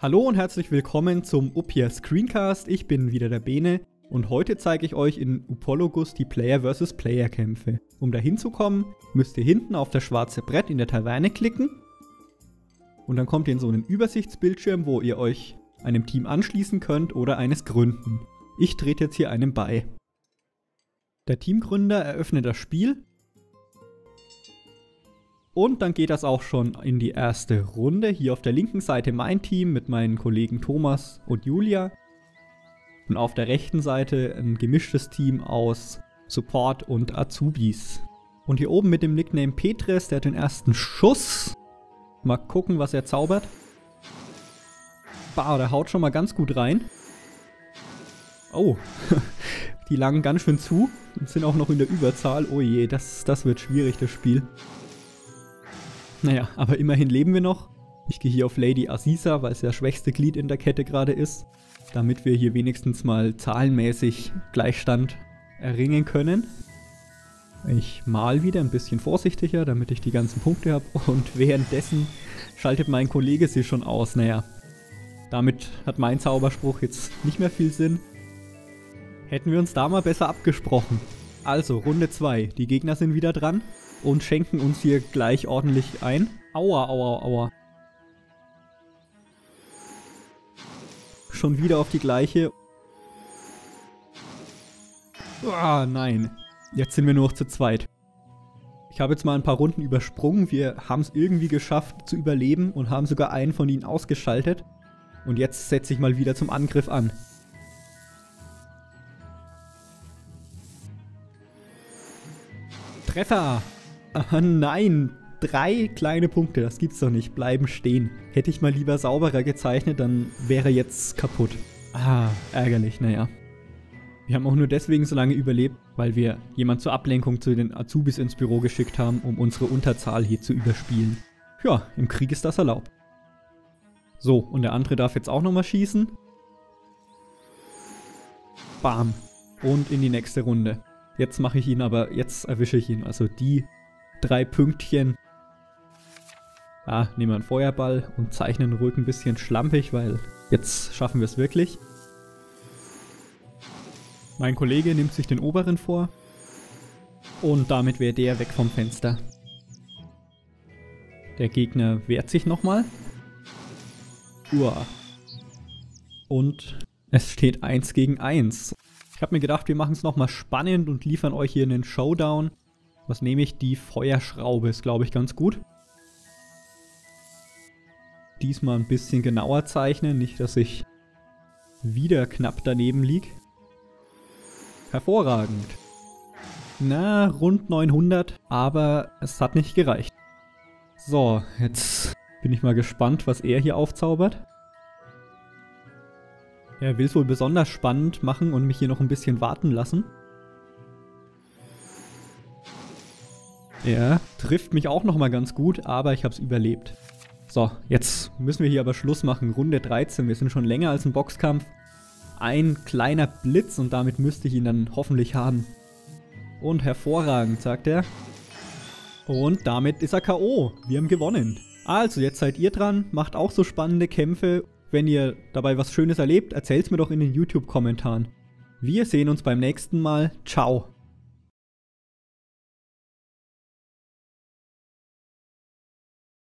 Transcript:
Hallo und herzlich willkommen zum Upia Screencast. Ich bin wieder der Bene und heute zeige ich euch in Upologus die Player vs. Player Kämpfe. Um da hinzukommen, müsst ihr hinten auf das schwarze Brett in der Taverne klicken und dann kommt ihr in so einen Übersichtsbildschirm, wo ihr euch einem Team anschließen könnt oder eines gründen. Ich trete jetzt hier einem bei. Der Teamgründer eröffnet das Spiel und dann geht das auch schon in die erste Runde. Hier auf der linken Seite mein Team mit meinen Kollegen Thomas und Julia. Und auf der rechten Seite ein gemischtes Team aus Support und Azubis. Und hier oben mit dem Nickname Petres, der hat den ersten Schuss. Mal gucken, was er zaubert. Bah, der haut schon mal ganz gut rein. Oh, die langen ganz schön zu und sind auch noch in der Überzahl. Oh je, das, das wird schwierig, das Spiel. Naja, aber immerhin leben wir noch. Ich gehe hier auf Lady Aziza, weil es das schwächste Glied in der Kette gerade ist. Damit wir hier wenigstens mal zahlenmäßig Gleichstand erringen können. Ich mal wieder ein bisschen vorsichtiger, damit ich die ganzen Punkte habe. Und währenddessen schaltet mein Kollege sie schon aus. Naja, damit hat mein Zauberspruch jetzt nicht mehr viel Sinn. Hätten wir uns da mal besser abgesprochen. Also, Runde 2. Die Gegner sind wieder dran und schenken uns hier gleich ordentlich ein. Aua, aua, aua. Schon wieder auf die gleiche. Ah, nein. Jetzt sind wir nur noch zu zweit. Ich habe jetzt mal ein paar Runden übersprungen. Wir haben es irgendwie geschafft zu überleben und haben sogar einen von ihnen ausgeschaltet. Und jetzt setze ich mal wieder zum Angriff an. Treffer! Ah, nein, drei kleine Punkte, das gibt's doch nicht, bleiben stehen. Hätte ich mal lieber sauberer gezeichnet, dann wäre jetzt kaputt. Ah, ärgerlich, naja. Wir haben auch nur deswegen so lange überlebt, weil wir jemand zur Ablenkung zu den Azubis ins Büro geschickt haben, um unsere Unterzahl hier zu überspielen. Ja, im Krieg ist das erlaubt. So, und der andere darf jetzt auch nochmal schießen. Bam. Und in die nächste Runde. Jetzt mache ich ihn aber, jetzt erwische ich ihn. Also die drei Pünktchen. Ah, nehmen wir einen Feuerball und zeichnen ruhig ein bisschen schlampig, weil jetzt schaffen wir es wirklich. Mein Kollege nimmt sich den oberen vor. Und damit wäre der weg vom Fenster. Der Gegner wehrt sich nochmal. Uah. Und es steht 1 gegen 1. Ich habe mir gedacht, wir machen es nochmal spannend und liefern euch hier einen Showdown. Was nehme ich? Die Feuerschraube ist, glaube ich, ganz gut. Diesmal ein bisschen genauer zeichnen, nicht, dass ich wieder knapp daneben liege. Hervorragend. Na, rund 900, aber es hat nicht gereicht. So, jetzt bin ich mal gespannt, was er hier aufzaubert. Er will es wohl besonders spannend machen und mich hier noch ein bisschen warten lassen. Er trifft mich auch nochmal ganz gut, aber ich habe es überlebt. So, jetzt müssen wir hier aber Schluss machen. Runde 13, wir sind schon länger als ein Boxkampf. Ein kleiner Blitz und damit müsste ich ihn dann hoffentlich haben. Und hervorragend, sagt er. Und damit ist er K.O. Wir haben gewonnen. Also, jetzt seid ihr dran, macht auch so spannende Kämpfe. Wenn ihr dabei was Schönes erlebt, erzählt es mir doch in den YouTube-Kommentaren. Wir sehen uns beim nächsten Mal. Ciao.